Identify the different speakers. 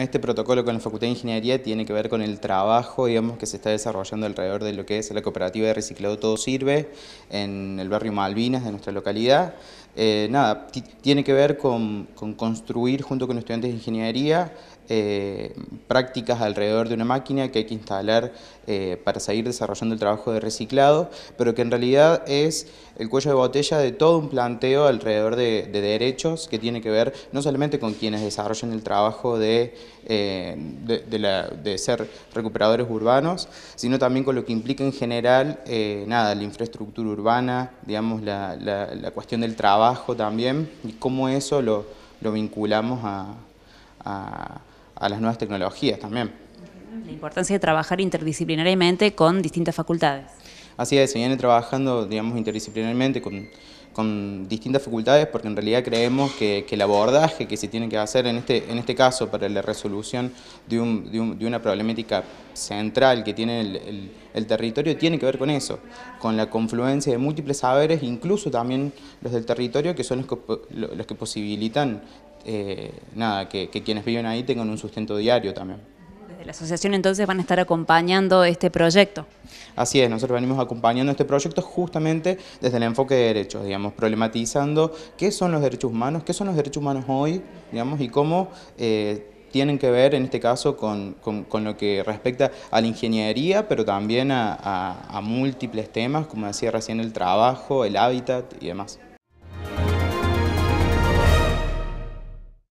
Speaker 1: Este protocolo con la Facultad de Ingeniería tiene que ver con el trabajo digamos, que se está desarrollando alrededor de lo que es la cooperativa de reciclado Todo Sirve en el barrio Malvinas de nuestra localidad. Eh, nada, tiene que ver con, construir junto con estudiantes de ingeniería eh, prácticas alrededor de una máquina que hay que instalar eh, para seguir desarrollando el trabajo de reciclado, pero que en realidad es el cuello de botella de todo un planteo alrededor de, derechos que tiene que ver no solamente con quienes desarrollan el trabajo de, de, ser recuperadores urbanos, sino también con lo que implica en general nada, la infraestructura urbana, digamos, la, la cuestión del trabajo también y cómo eso lo, vinculamos a, a, las nuevas tecnologías también.
Speaker 2: La importancia de trabajar interdisciplinariamente con distintas facultades.
Speaker 1: Así es, se viene trabajando digamos, interdisciplinariamente con, con distintas facultades porque en realidad creemos que, el abordaje que se tiene que hacer en este, en este caso para la resolución de, un, de, una problemática central que tiene el, territorio tiene que ver con eso, con la confluencia de múltiples saberes, incluso también los del territorio que son los que, los que posibilitan eh, nada, que quienes viven ahí tengan un sustento diario también
Speaker 2: la asociación entonces van a estar acompañando este proyecto.
Speaker 1: Así es, nosotros venimos acompañando este proyecto justamente desde el enfoque de derechos, digamos, problematizando qué son los derechos humanos, qué son los derechos humanos hoy, digamos, y cómo eh, tienen que ver en este caso con, lo que respecta a la ingeniería, pero también a múltiples temas, como decía recién, el trabajo, el hábitat y demás.